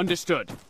Understood.